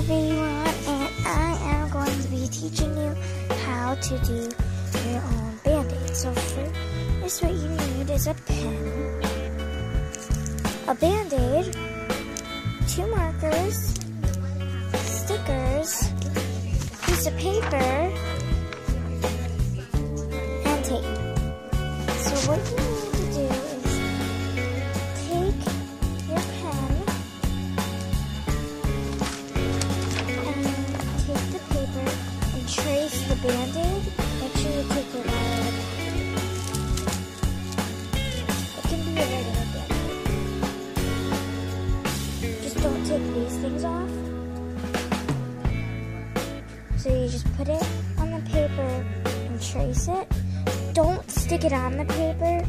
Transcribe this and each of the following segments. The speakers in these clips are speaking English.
everyone, and I am going to be teaching you how to do your own band-aid. So first what you need is a pen, a band-aid, two markers, stickers, piece of paper, band-aid. Make sure you take the packet. It can be a regular band-aid. Just don't take these things off. So you just put it on the paper and trace it. Don't stick it on the paper.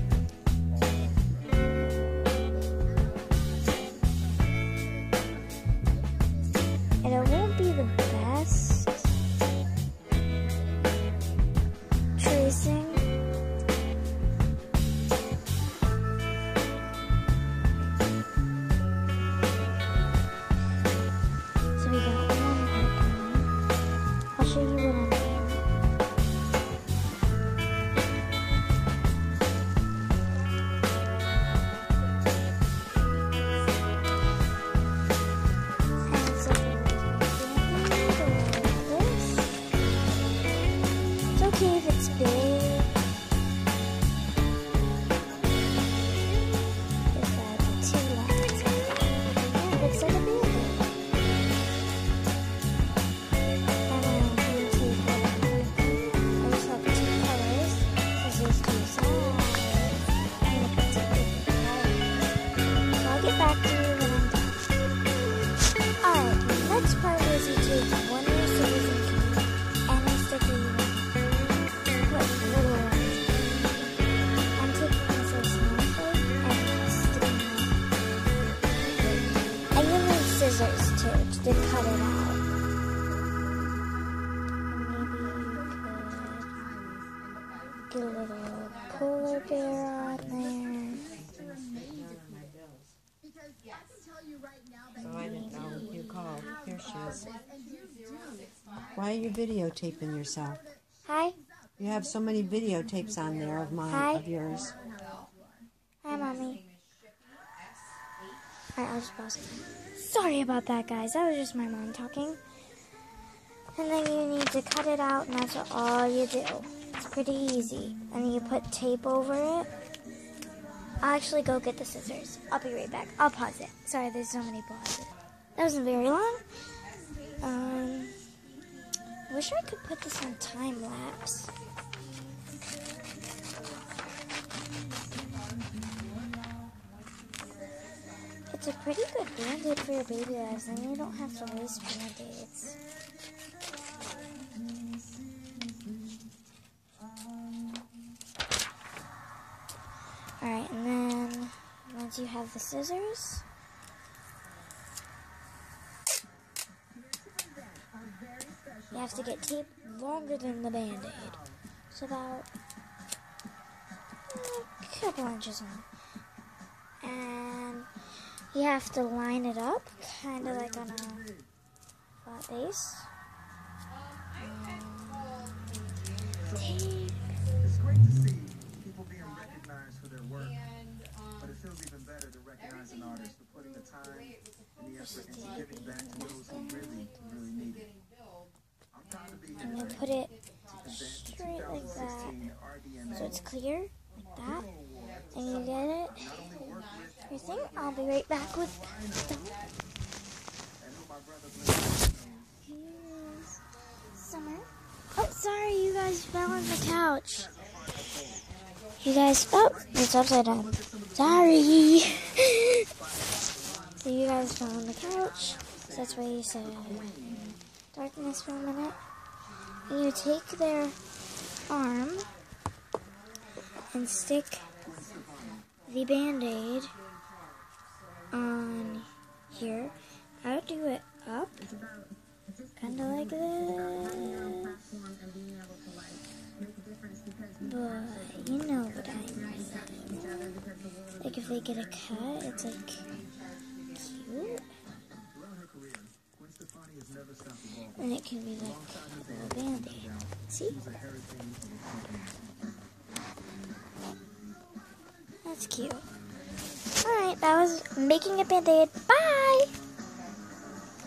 A little polar bear on there. Oh, I didn't know you called. Here she is. Why are you videotaping yourself? Hi. You have so many videotapes on there of mine, Hi. of yours. Hi, Mommy. Alright, I'll just pause. Sorry about that, guys. That was just my mom talking. And then you need to cut it out, and that's all you do. Pretty easy. And you put tape over it. I'll actually go get the scissors. I'll be right back. I'll pause it. Sorry, there's so many pauses. That wasn't very long. Um, I wish I could put this on time lapse. It's a pretty good band-aid for your Baby Alives, and you don't have to waste band-aids. Alright, and then you have the scissors, you have to get tape longer than the band-aid. It's about a couple inches long. And you have to line it up, kind of like on a flat base. Um, tape. It's great to see people being recognized for their work, feels even better to recognize an artist for putting the time and the effort into giving back to those who really, really need it. I'm proud to be here And you today put it to present the straight like that, 2016 RDMA so it's clear, like that. And you get it. not only work with Everything. I'll be right back with the and who my brother blessed. Here's Summer. Oh, sorry, you guys fell on the couch. You guys, oh, it's upside down. Sorry. so you guys fell on the couch. So that's why you said uh, darkness for a minute. And you take their arm and stick the band-aid on here. I do it up, they get a cut, it's like cute. And it can be like a little band-aid. See? she was a hurricane of a company. That's cute. Alright, that was making a band-aid. Bye!